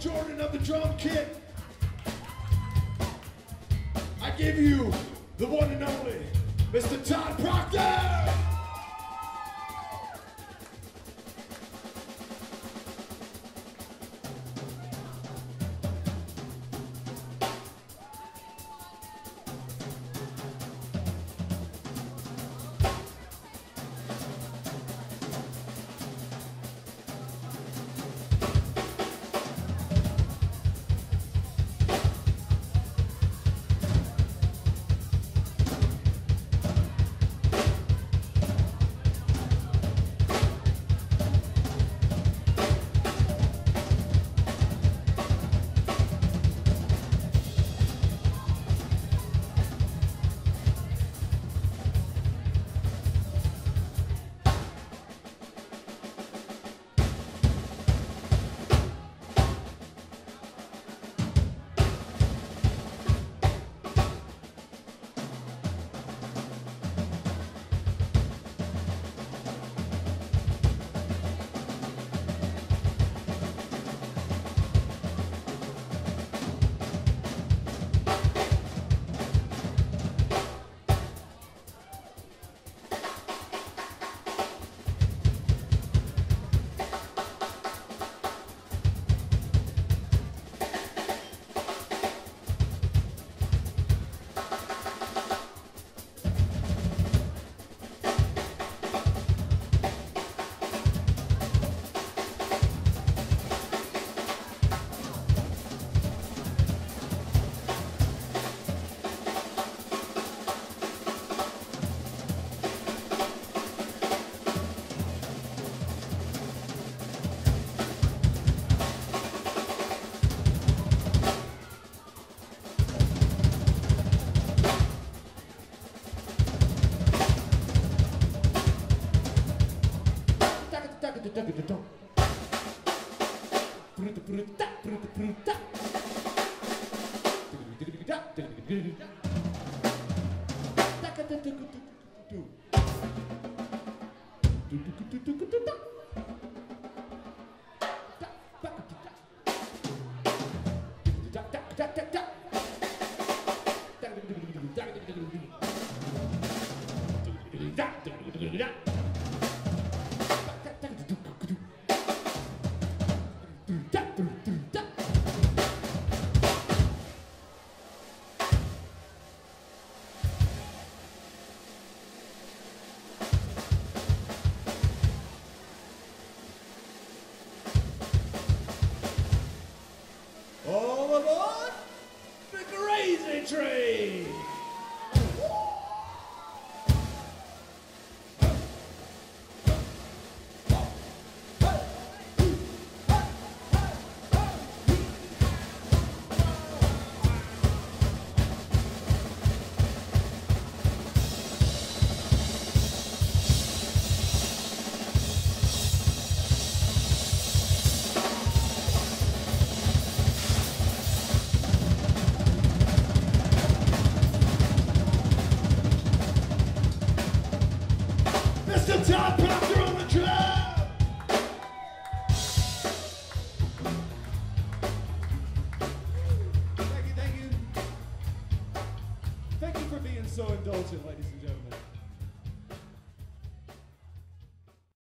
Jordan of the drum kit. I give you the one and only Mr. Todd Proctor. All Mr. Todd Proctor on the job. Thank you, thank you. Thank you for being so indulgent, ladies and gentlemen.